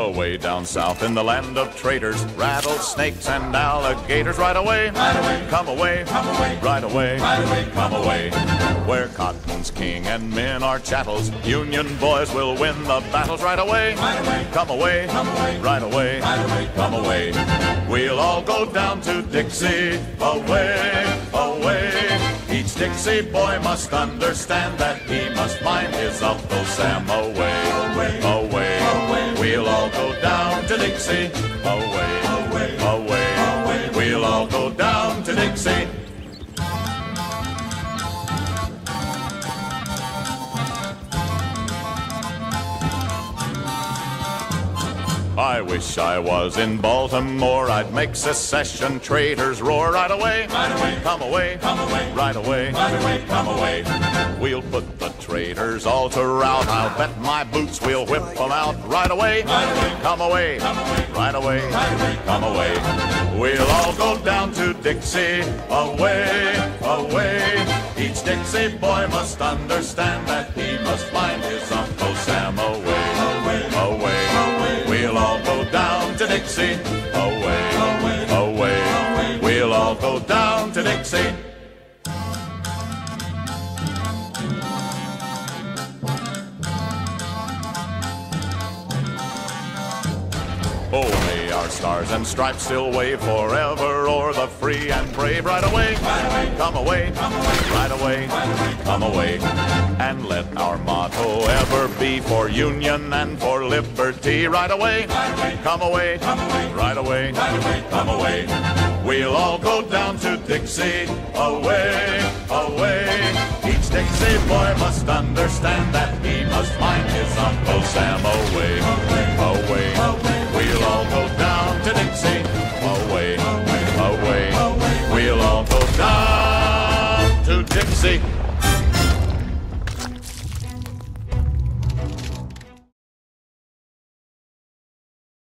Well, way down south in the land of traders, rattlesnakes and alligators. Right away, right away, come away, come away, right away, right away, come away. Where cotton's king and men are chattels, Union boys will win the battles. Right away, right away, come away, come away, right away, right away, come away. We'll all go down to Dixie, away, away. Each Dixie boy must understand that he must mind his Uncle Sam away, Away, Dixie, away, Away, away. away. We'll all go down to Dixie. I wish I was in Baltimore. I'd make secession traitors roar right away. Right away. Come away. Come away. Right away. right away, Come away. We'll put the traitors all to rout. I'll bet my boots we'll whip them out right away. Right away. Come away. Come away. Right away. Right away. Come away. We'll all go down to Dixie. Away. Away. Each Dixie boy must understand that he must find his Uncle Dixie. Away. Away. Away. Away. We'll all go down to Dixie. Oh, may our stars and stripes still wave forever o'er the free and brave. Right away, Right away. come away, Come away. right away, Right away. come away. And let our motto ever be for union and for liberty. Right away, Right away. come away, Come away. right away, Right away. come away. We'll all go down to Dixie, away, away. Each Dixie boy must understand that he must find his Uncle Sam away, away. gypsy.